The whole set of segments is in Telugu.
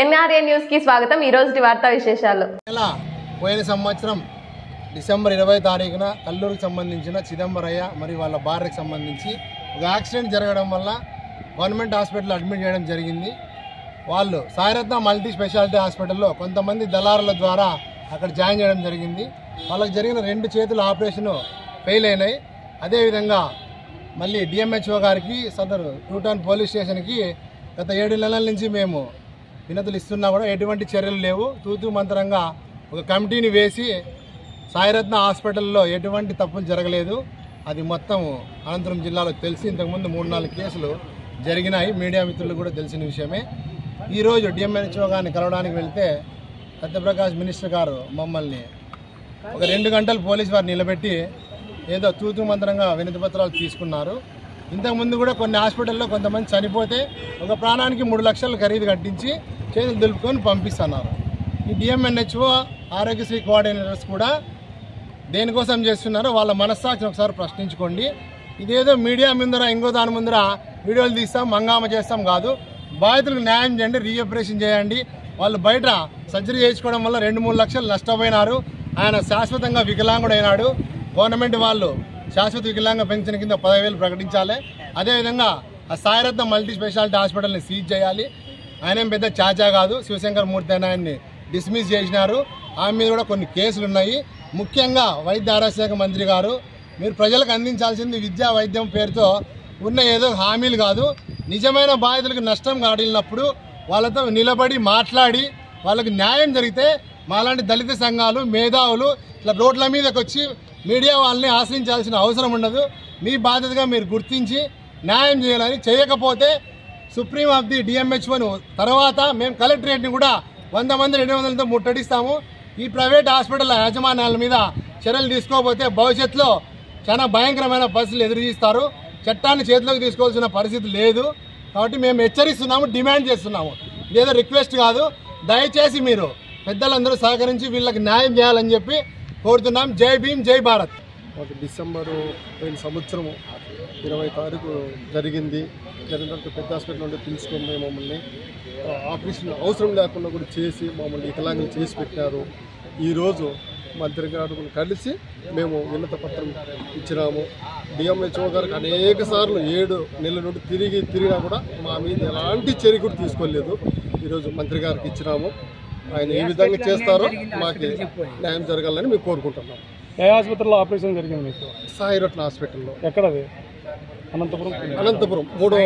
ఎన్ఆర్ఏ న్యూస్కి స్వాగతం. ఈ రోజు వార్తా విశేషాలు. నెల పోయిన సంవత్సరం డిసెంబర్ ఇరవై తారీఖున కల్లూరుకు సంబంధించిన చిదంబరయ్య మరియు వాళ్ళ భార్యకు సంబంధించి ఒక యాక్సిడెంట్ జరగడం వల్ల గవర్నమెంట్ హాస్పిటల్ అడ్మిట్ చేయడం జరిగింది. వాళ్ళు సాయిరత్న మల్టీ స్పెషాలిటీ హాస్పిటల్లో కొంతమంది దళారుల ద్వారా అక్కడ జాయిన్ చేయడం జరిగింది. వాళ్ళకి జరిగిన రెండు చేతుల ఆపరేషన్ ఫెయిల్ అయినాయి. అదేవిధంగా మళ్ళీ డిఎంహెచ్ఓ గారికి సదరు టూటాన్ పోలీస్ స్టేషన్కి గత ఏడు నెలల నుంచి మేము వినతులు ఇస్తున్నా కూడా ఎటువంటి చర్యలు లేవు. తూతు మంత్రంగా ఒక కమిటీని వేసి సాయిరత్న హాస్పిటల్లో ఎటువంటి తప్పులు జరగలేదు. అది మొత్తం అనంతరం జిల్లాలో తెలిసి ఇంతకుముందు మూడు నాలుగు కేసులు జరిగినాయి. మీడియా మిత్రులు కూడా తెలిసిన విషయమే. ఈరోజు డిఎంహెచ్ఓ గారిని కలవడానికి వెళ్తే సత్యప్రకాష్ మినిస్టర్ గారు మమ్మల్ని ఒక రెండు గంటలు పోలీసు వారు నిలబెట్టి ఏదో తూతు మంత్రంగా వినతి పత్రాలు తీసుకున్నారు. ఇంతకుముందు కూడా కొన్ని హాస్పిటల్లో కొంతమంది చనిపోతే ఒక ప్రాణానికి మూడు లక్షలు ఖరీదు కట్టించి చేతులు దులుపుకొని పంపిస్తున్నారు. ఈ డిఎంఎన్హెచ్ఓ ఆరోగ్యశ్రీ కోఆర్డినేటర్స్ కూడా దేనికోసం చేస్తున్నారో వాళ్ళ మనస్సాక్షిని ఒకసారి ప్రశ్నించుకోండి. ఇదేదో మీడియా ముందర ఇంకో దాని ముందర వీడియోలు తీస్తాం మంగామ చేస్తాం కాదు. బాధితులకు న్యాయం చేయండి రీఆపరేషన్ చేయండి. వాళ్ళు బయట సర్జరీ చేయించుకోవడం వల్ల రెండు మూడు లక్షలు నష్టపోయినారు. ఆయన శాశ్వతంగా వికలాంగుడైనాడు. గవర్నమెంట్ వాళ్ళు శాశ్వత వికలాంగ పెన్షన్ కింద పదవేలు ప్రకటించాలి. అదేవిధంగా ఆ సాయిరత్న మల్టీ స్పెషాలిటీ హాస్పిటల్ని సీజ్ చేయాలి. ఆయన ఏం పెద్ద చాచా కాదు శివశంకర్ మూర్తి అని ఆయన్ని డిస్మిస్ చేసినారు. ఆమె మీద కూడా కొన్ని కేసులు ఉన్నాయి. ముఖ్యంగా వైద్య ఆరోగ్య శాఖ మంత్రి గారు మీరు ప్రజలకు అందించాల్సింది విద్యా వైద్యం పేరుతో ఉన్న ఏదో హామీలు కాదు. నిజమైన బాధితులకు నష్టం కాడినప్పుడు వాళ్ళతో నిలబడి మాట్లాడి వాళ్ళకి న్యాయం జరిగితే మాలాంటి దళిత సంఘాలు మేధావులు ఇట్లా రోడ్ల మీదకి వచ్చి మీడియా వాళ్ళని ఆశ్రయించాల్సిన అవసరం ఉండదు. మీ బాధ్యతగా మీరు గుర్తించి న్యాయం చేయాలని చేయకపోతే సుప్రీం ఆఫ్ ది డిఎంహెచ్ఓను తర్వాత మేము కలెక్టరేట్ని కూడా వంద మంది రెండు వందలతో ముట్టడిస్తాము. ఈ ప్రైవేట్ హాస్పిటల్ యాజమాన్యాల మీద చర్యలు తీసుకోకపోతే భవిష్యత్తులో చాలా భయంకరమైన పరిస్థితులు ఎదురుచూస్తారు చట్టాన్ని చేతిలోకి తీసుకోవాల్సిన పరిస్థితి లేదు. కాబట్టి మేము హెచ్చరిస్తున్నాము డిమాండ్ చేస్తున్నాము. ఇదేదో రిక్వెస్ట్ కాదు. దయచేసి మీరు పెద్దలందరూ సహకరించి వీళ్ళకి న్యాయం చేయాలని చెప్పి కోరుతున్నాం. జై భీమ్ జై భారత్. మాకు డిసెంబరు పోయిన సంవత్సరము ఇరవై తారీఖు జరిగింది. జరిగిన తర్వాత పెద్ద హాస్పిటల్ నుండి పిలుచుకుంది మమ్మల్ని. ఆపరేషన్ అవసరం లేకుండా కూడా చేసి మమ్మల్ని వికలాంగులు చేసి పెట్టారు. ఈరోజు మంత్రి గారు కలిసి మేము వినత పత్రం ఇచ్చినాము. డిఎంహెచ్ఓ గారికి అనేక సార్లు ఏడు నెలల నుండి తిరిగి తిరిగినా కూడా మా మీద ఎలాంటి చర్య కూడా తీసుకోలేదు. ఈరోజు మంత్రి గారికి ఇచ్చినాము. ఆయన ఏ విధంగా చేస్తారో మాకు న్యాయం జరగాలని మేము కోరుకుంటున్నాం. ఏ ఆసుపత్రిలో ఆపరేషన్ జరిగింది మీకు? సాయిరత్న హాస్పిటల్లో. ఎక్కడది? అనంతపురం? అనంతపురం మూడో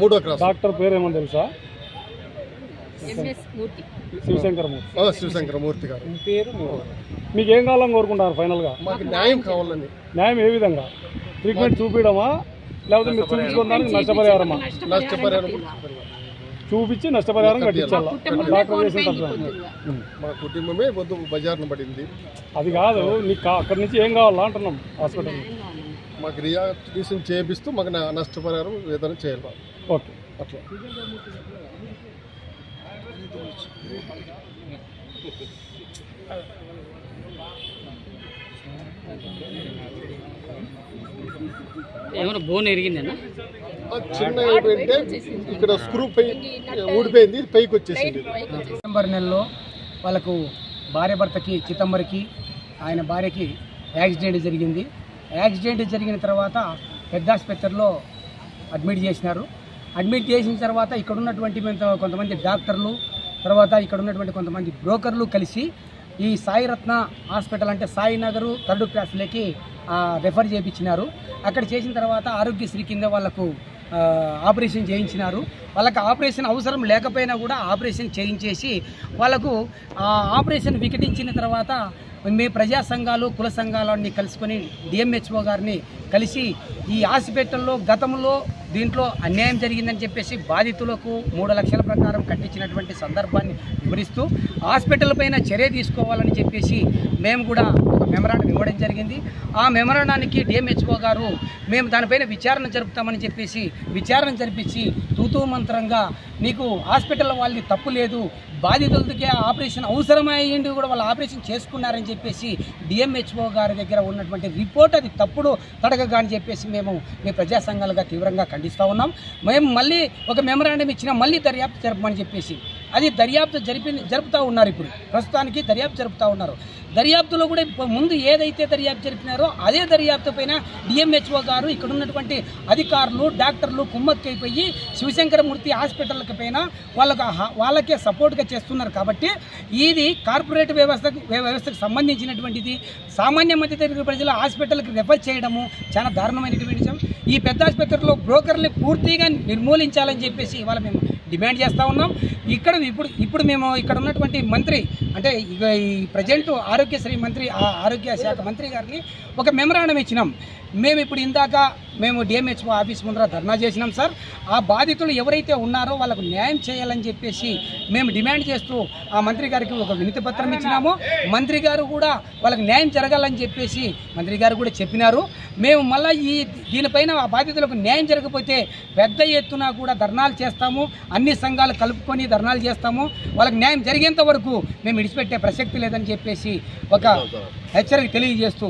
మూడో క్రాస్. డాక్టర్ పేరు ఏమో తెలుసా శివశంకర్ మూర్తి. ఆ, శివశంకర మూర్తి గారు. మీకు ఏం కావాలని కోరుకుంటారు ఫైనల్గా? మాకు న్యాయం కావాలని. న్యాయం ఏ విధంగా? ట్రీట్మెంట్ చూపించడమా లేకపోతే మీరు చూపించుకోవడానికి నష్టపరిహారమా? నష్టపరిహారం. చూపించి నష్టపరిహారం కట్టించాలా? డాక్టర్ చేసిన తప్ప మా కుటుంబమే వద్దు బజార్ను పడింది. అది కాదు నీకు అక్కడి నుంచి ఏం కావాలా అంటున్నాం హాస్పిటల్ మాకు రియాక్టివేషన్ చేపిస్తూ మాకు నా- నష్టపరిహారం ఏదైనా చేయాలి. ఓకే. అట్లా. ఏమైనా బోన్ ఎరిగిందన్నా చిన్న ఏంటంటే ఇక్కడ స్క్రూ పై ఊడిపోయింది పైకి వచ్చేసింది. డిసెంబర్ నెలలో వాళ్ళకు భార్య భర్తకి చితంబరికి ఆయన భార్యకి యాక్సిడెంట్ జరిగింది. యాక్సిడెంట్ జరిగిన తర్వాత పెద్ద ఆసుపత్రిలో అడ్మిట్ చేసినారు. అడ్మిట్ చేసిన తర్వాత ఇక్కడ ఉన్నటువంటి కొంతమంది డాక్టర్లు తర్వాత ఇక్కడ ఉన్నటువంటి కొంతమంది బ్రోకర్లు కలిసి ఈ సాయిరత్న హాస్పిటల్ అంటే సాయినగరు థర్డ్ క్లాస్లోకి రెఫర్ చేయించినారు అక్కడ చేసిన తర్వాత ఆరోగ్యశ్రీ కింద వాళ్ళకు ఆపరేషన్ చేయించినారు. వాళ్ళకి ఆపరేషన్ అవసరం లేకపోయినా కూడా ఆపరేషన్ చేయించేసి వాళ్ళకు ఆపరేషన్ వికటించిన తర్వాత మీ ప్రజా సంఘాలు కుల సంఘాలన్నీ కలుసుకొని డిఎంహెచ్ఓ గారిని కలిసి ఈ హాస్పిటల్లో గతంలో దీంట్లో అన్యాయం జరిగిందని చెప్పేసి బాధితులకు మూడు లక్షల ప్రకారం కట్టించినటువంటి సందర్భాన్ని వివరిస్తూ హాస్పిటల్ పైన చర్య తీసుకోవాలని చెప్పేసి మేము కూడా మెమరాండం ఇవ్వడం జరిగింది. ఆ మెమరాండానికి డిఎంహెచ్ఓ గారు మేము దానిపైన విచారణ జరుపుతామని చెప్పేసి విచారణ జరిపించి తూతూ మంత్రంగా నీకు హాస్పిటల్ వాళ్ళది తప్పు లేదు బాధితులకి ఆపరేషన్ అవసరమయ్యింది కూడా వాళ్ళు ఆపరేషన్ చేసుకున్నారని చెప్పేసి డిఎంహెచ్ఓ గారి దగ్గర ఉన్నటువంటి రిపోర్ట్ అది తప్పుడు తడగగా అని చెప్పేసి మేము మీ ప్రజా సంఘాలుగా తీవ్రంగా ఖండిస్తూ ఉన్నాం. మేము మళ్ళీ ఒక మెమరాండం ఇచ్చినా మళ్ళీ దర్యాప్తు జరపమని చెప్పేసి అది దర్యాప్తు జరిపి జరుపుతూ ఉన్నారు ఇప్పుడు. ప్రస్తుతానికి దర్యాప్తు జరుపుతూ ఉన్నారు. దర్యాప్తులో కూడా ఇప్పుడు ముందు ఏదైతే దర్యాప్తు జరిపినారో అదే దర్యాప్తు పైన డిఎంహెచ్ఓ గారు ఇక్కడ ఉన్నటువంటి అధికారులు డాక్టర్లు కుమ్మక్కైపోయి శివశంకరమూర్తి హాస్పిటల్కి పైన వాళ్ళకు వాళ్ళకే సపోర్ట్గా చేస్తున్నారు కాబట్టి ఇది కార్పొరేట్ వ్యవస్థ వ్యవస్థకు సంబంధించినటువంటిది. సామాన్య మధ్యతరగతి ప్రజల హాస్పిటల్కి రెఫర్ చేయడము చాలా దారుణమైనటువంటి విషయం. ఈ పెద్ద ఆసుపత్రిలో బ్రోకర్ని పూర్తిగా నిర్మూలించాలని చెప్పేసి ఇవాళ మేము డిమాండ్ చేస్తూ ఉన్నాం. ఇక్కడ ఇప్పుడు ఇప్పుడు మేము ఇక్కడ ఉన్నటువంటి మంత్రి అంటే ఇక ఈ ప్రజెంట్ ఆరోగ్యశ్రీ మంత్రి ఆ ఆరోగ్య శాఖ మంత్రి గారిని ఒక మెమరాండం ఇచ్చినాం. మేము ఇప్పుడు ఇందాక మేము డిఎంహెచ్ఓ ఆఫీస్ ముందర ధర్నా చేసినాం సార్. ఆ బాధితులు ఎవరైతే ఉన్నారో వాళ్ళకు న్యాయం చేయాలని చెప్పేసి మేము డిమాండ్ చేస్తూ ఆ మంత్రి గారికి ఒక వినతి పత్రం ఇచ్చినాము. మంత్రి గారు కూడా వాళ్ళకి న్యాయం జరగాలని చెప్పేసి మంత్రి గారు కూడా చెప్పినారు. మేము మళ్ళీ ఈ దీనిపైన ఆ బాధితులకు న్యాయం జరగకపోతే పెద్ద ఎత్తున కూడా ధర్నాలు చేస్తాము. అన్ని సంఘాలు కలుపుకొని ధర్నాలు చేస్తాము. వాళ్ళకి న్యాయం జరిగేంత వరకు మేము విడిచిపెట్టే ప్రసక్తి లేదని చెప్పేసి ఒక హెచ్చరిక తెలియజేస్తూ.